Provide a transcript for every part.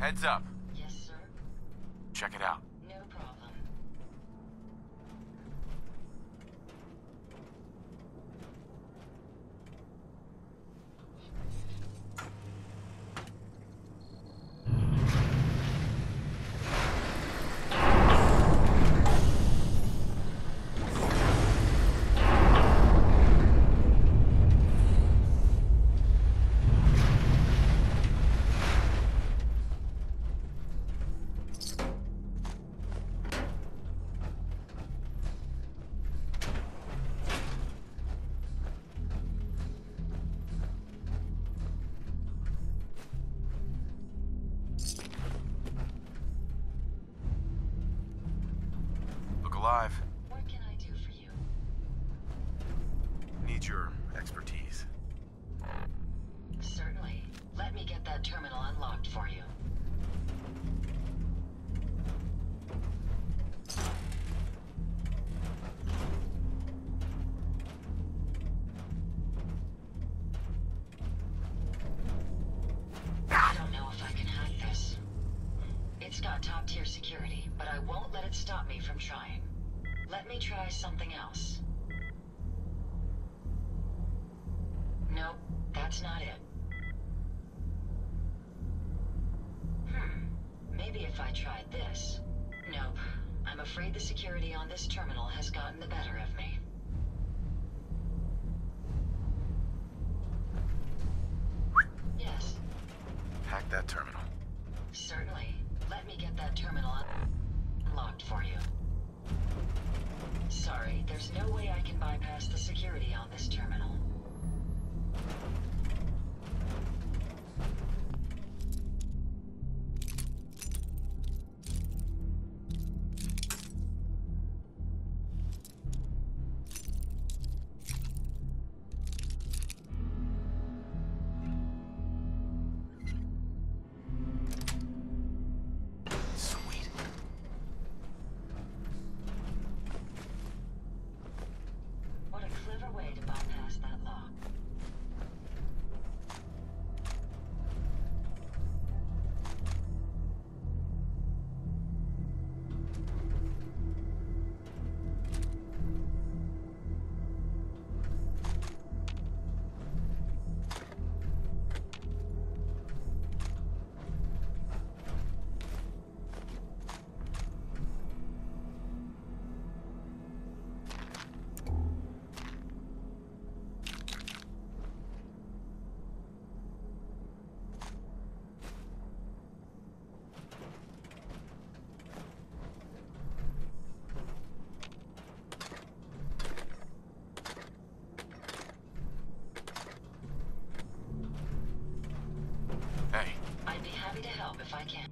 Heads up. Yes, sir. Check it out. alive. try something else. if I can.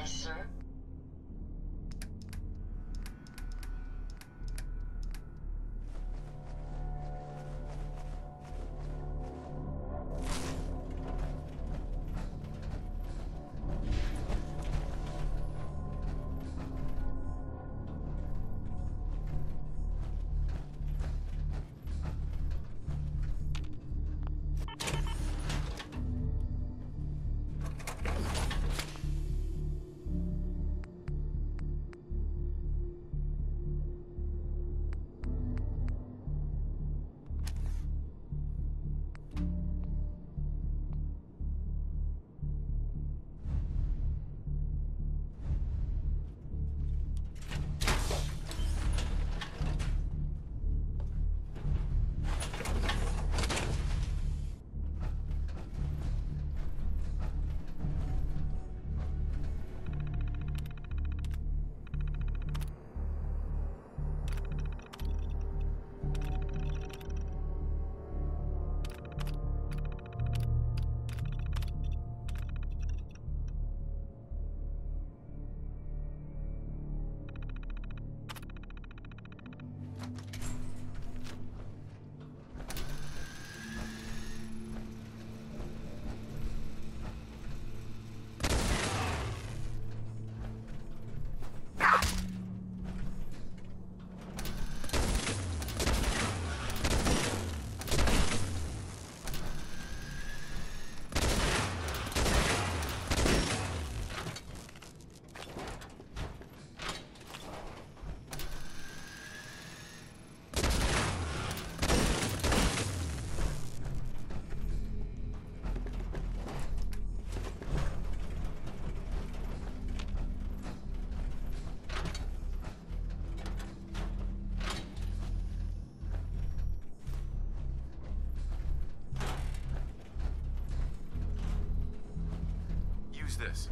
Yes, sir? This.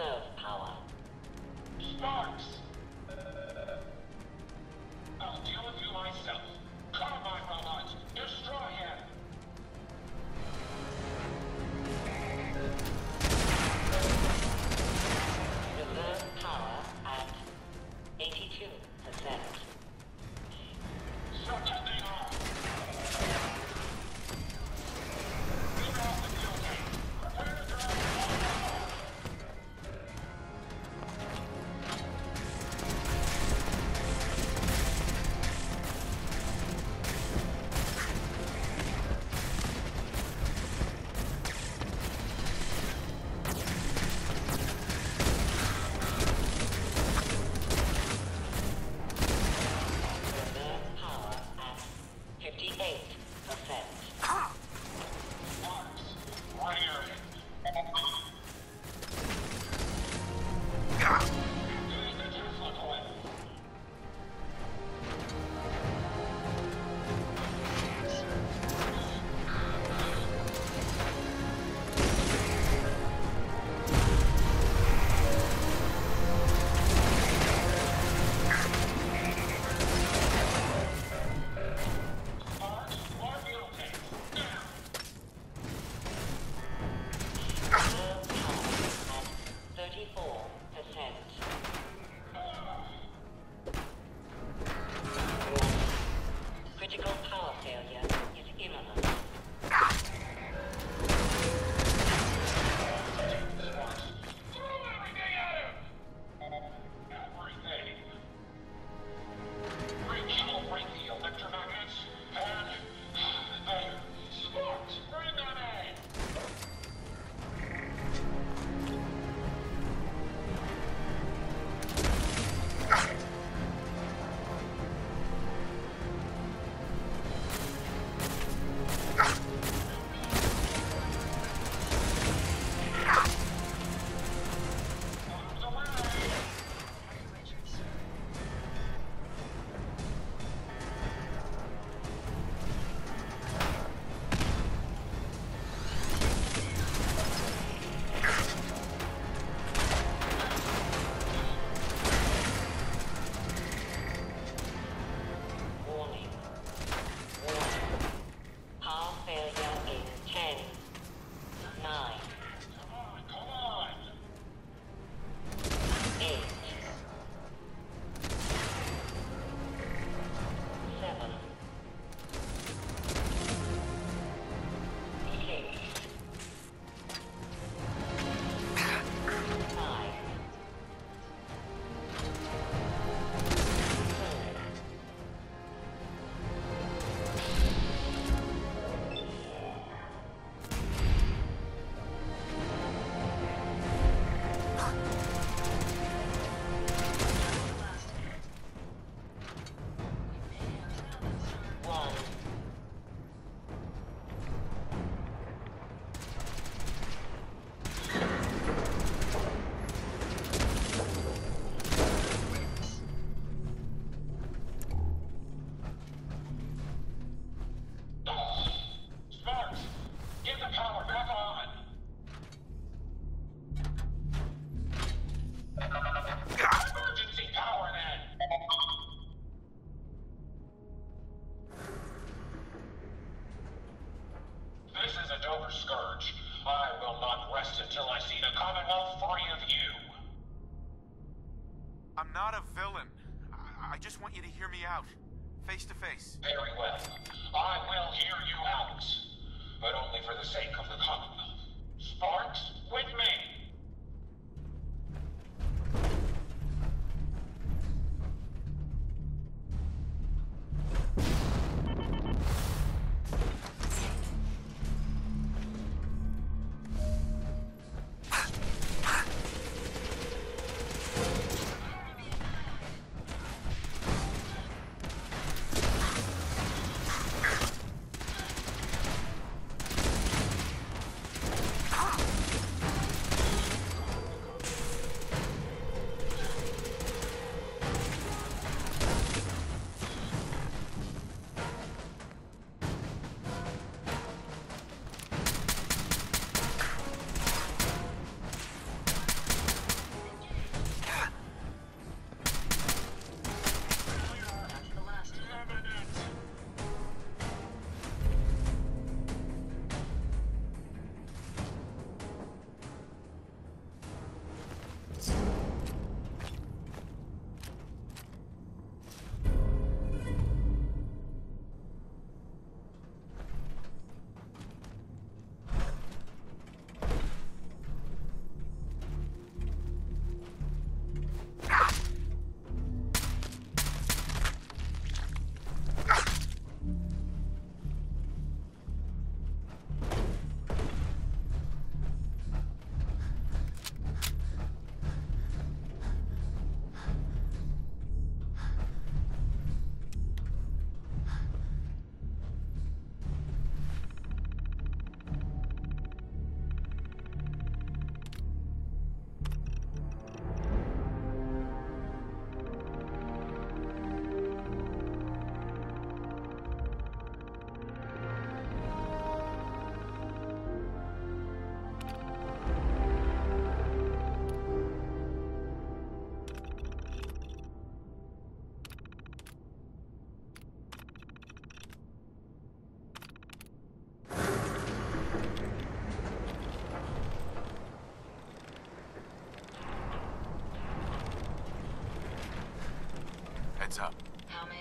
Reserve power. Sparks! I'll deal with you myself.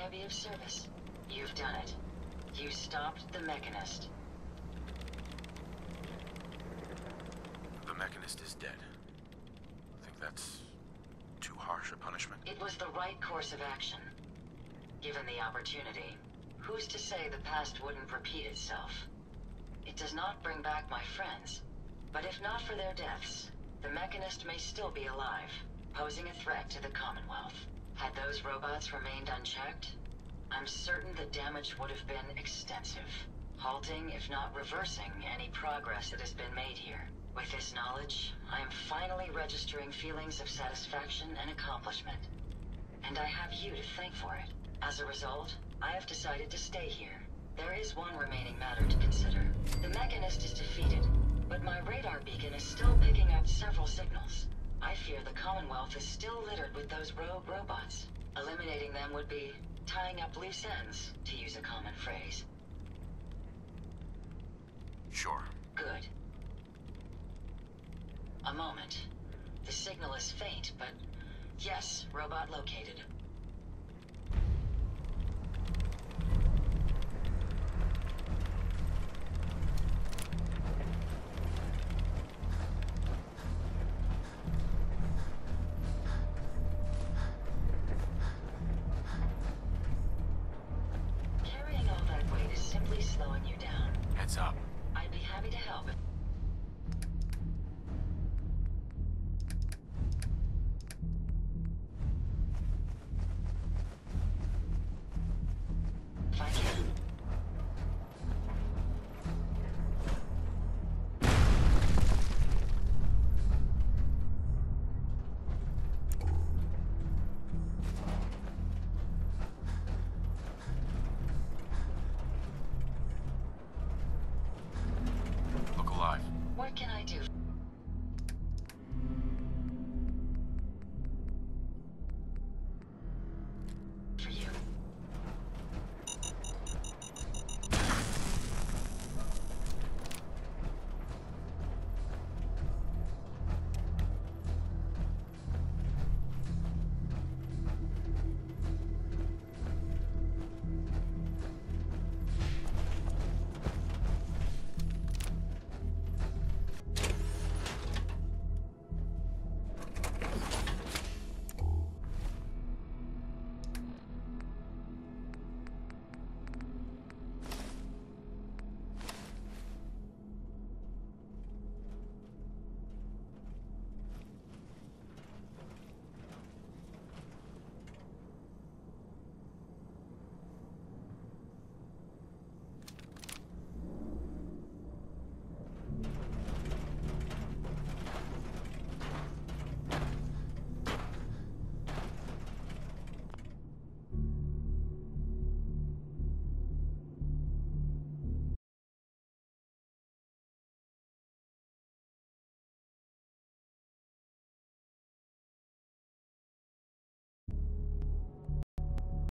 Duty of service. You've done it. You stopped the Mechanist. The Mechanist is dead. I think that's too harsh a punishment? It was the right course of action. Given the opportunity, who's to say the past wouldn't repeat itself? It does not bring back my friends, but if not for their deaths, the Mechanist may still be alive, posing a threat to the Commonwealth. Had those robots remained unchecked, I'm certain the damage would have been extensive, halting, if not reversing, any progress that has been made here. With this knowledge, I am finally registering feelings of satisfaction and accomplishment. And I have you to thank for it. As a result, I have decided to stay here. There is one remaining matter to consider. The Mechanist is defeated, but my radar beacon is still picking up several signals. I fear the Commonwealth is still littered with those rogue robots. Eliminating them would be tying up loose ends, to use a common phrase. Sure. Good. A moment. The signal is faint, but yes, robot located.